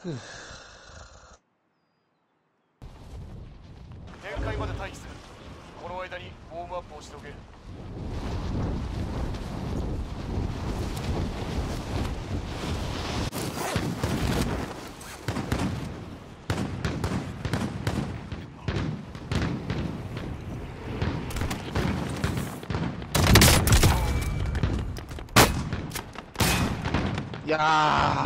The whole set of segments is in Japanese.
展開まで待機する。この間にウォームアップをしておけ。いや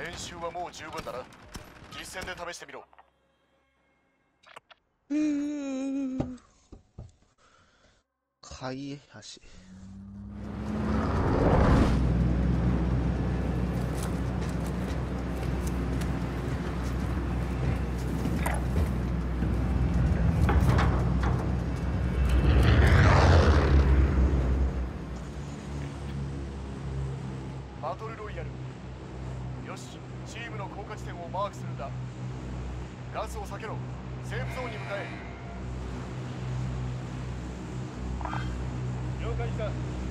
練習はもう十分だな。実戦で試してみろ。うーかい足バトルロイヤルよしチームの降下地点をマークするんだガスを避けろ。セーフゾーンに向かえ。了解した。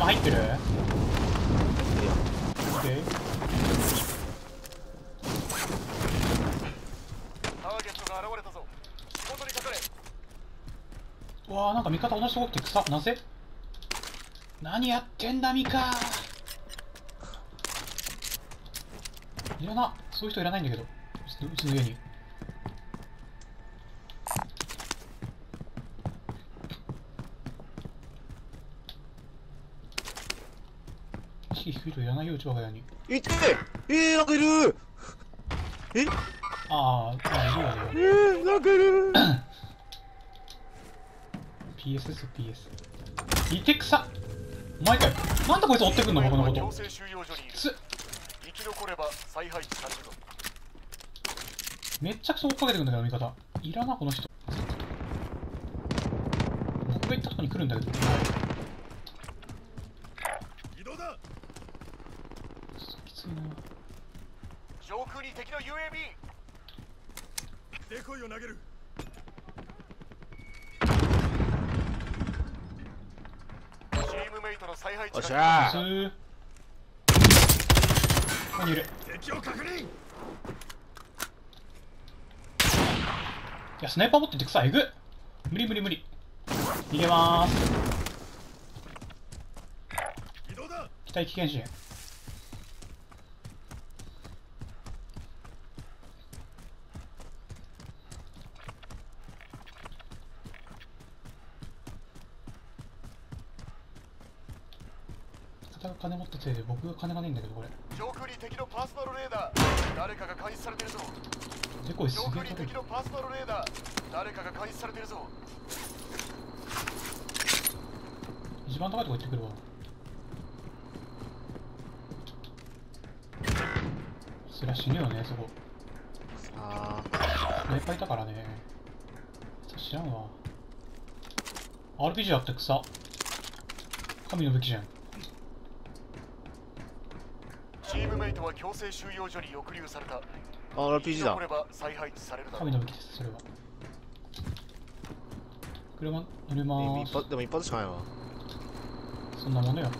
も入ってる？うわーなんか味方同じとこ来て草なぜ？何やってんだミカ。いらな。そういう人いらないんだけど。うちの家に。低い人いらないようち我が家に。いってえー、なんかいる。え？あーあいるよねえー、なんかいる PS ですよ PS いてくさ。お前かよなんでこいつ追ってくんの僕のこと。つ。めっちゃくちゃ追っかけてくんだけど味方。いらなこの人。僕が行ったとこに来るんだけど移動だきついな上空に敵の UAV デコイを投げる。チームメイトの再配置おっしがゃ普通ここにいる。敵を確認。いやスナイパー持っててくさえぐ。っ無理無理無理。逃げまーす。移動だ。機体危険支援方が金持ったせいで僕が金がないんだけどこれ。上空に敵のパーソナルレーダー。誰かが監視されてるぞ。でこいす上空に敵のパーソナルレーダー。誰かが監視されてるぞ。一番高いとこ行ってくるわ。そりゃ死ぬよねそこ。あスナイパーいたからね。知らんわ。RPG あって草。神の武器じゃんチームメイトは強制収容所に抑留された。ーあ RPG だ。再配置される神の武器ですそれは。車乗りまーす一発でも一発しかないわ。そんなものよ。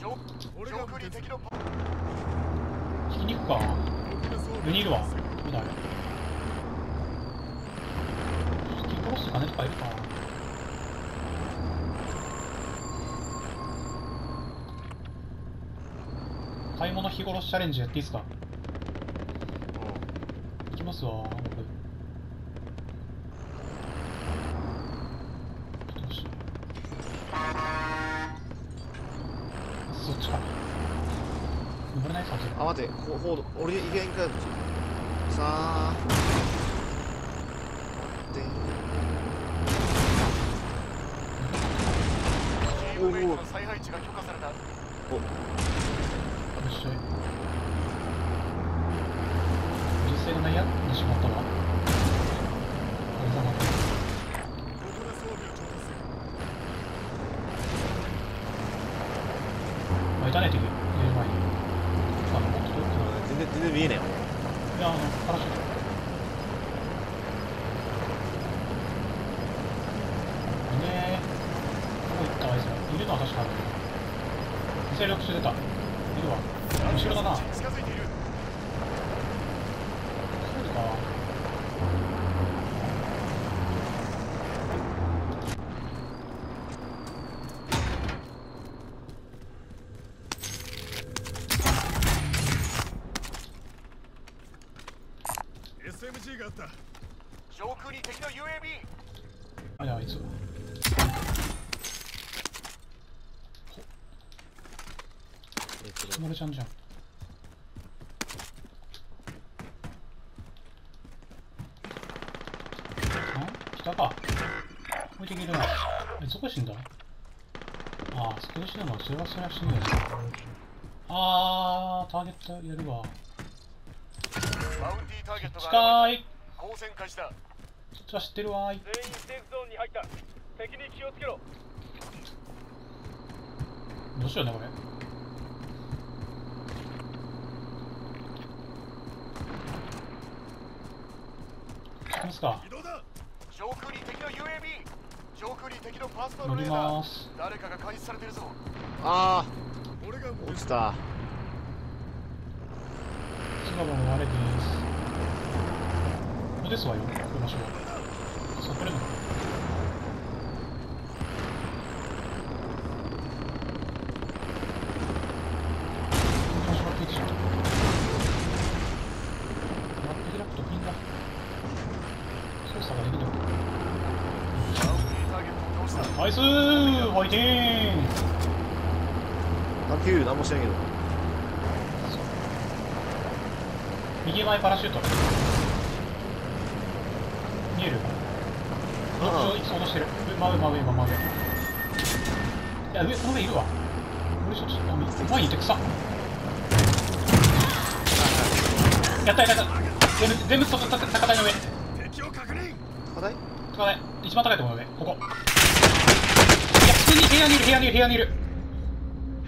上上空に敵のパ引きに行くか上にいるわ。引き殺す金とかいるかな買い物日殺しチャレンジやっていいっすか？きますわそっちか。登れないかあ、待って、こホード、俺行けんかさあ。で、チームメしゃい実際がないやってしまったわ。あれだなあいたね敵入れる前に。あのもっと全然、全然見えねえよ。いやあのパラシュート。いねえ。どこ行ったあいつらいるのは確かあるミサイル復讐出た。いるわ後ろだな近づいているそうか上空に敵の UAV あれあいつまるちゃんじゃんあ来たかなえそこで死んだ。ああそこで死ぬのそれはそれは死ぬよ。あーターゲットやるわ。近い。交戦開始だそっちは知ってるわーい。全員セーフゾーンに入った。敵に気をつけろ。どうしようねこれ。知ってますか上空に敵のパーソナ乗りルレーダーます。誰かが監視されてる。ぞあー、落ちた。次はもうあれです。ここですわよ。来る場所。はそうこれの場所が消えてしまったマップ開くとピンが操作ができるバウンティーターゲットを倒したナイスーファイティングあ、キュー、なんもしてないけど。右前パラシュート。見える？どっちを行きそうとしてる。上真上真上今真上。いや上この上いるわ。俺ちょっと前にいて草。やったやった。やった全部全部と高高台の上高台高台一番高いところの上ここに部屋にいる部屋にいる部屋にいる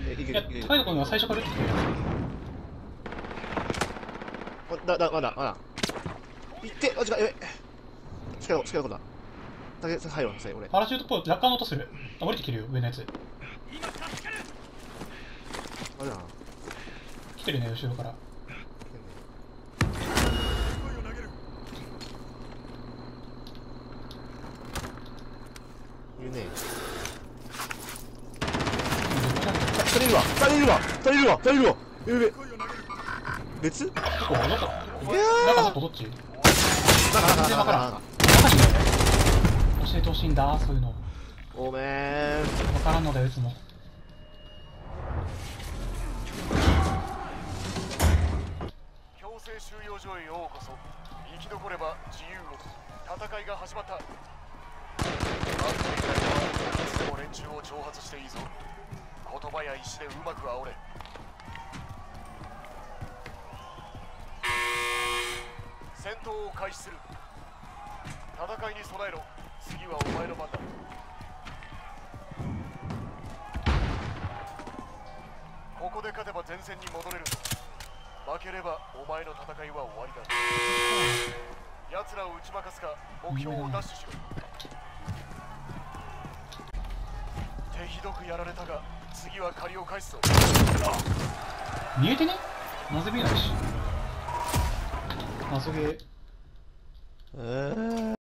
え、いやる、いける高いところには最初から出てきてるだ、だ、まだ、まだ。いって、あ、違う、やべ。近いよ、近いことだ。だけ、入るわ、最後俺。パラシュートっぽい落下の音するあ降りてきてるよ上のやつあれだな。来てるね後ろからいるね。あ、二人いるわ。二人いるわ。二人いるわ。二人いるわ。やべ。別？どこどこいや中ー外どっち？中、中、全然わからん中、中にね教えてほしいんだそういうの。ごめん。わからんのだよいつも。強制収容所へようこそ。生き残れば自由を。戦いが始まった。バンク以外はいつでも連中を挑発していいぞ言葉や石でうまく煽れ。戦闘を開始する。戦いに備えろ。次はお前の番だ。ここで勝てば前線に戻れる。ぞ負ければお前の戦いは終わりだ。奴らを打ち負かすか目標を奪取しろ。手ひどくやられたが次は借りを返すぞ。見えてね？なぜ見えないし。謎ゲーえー。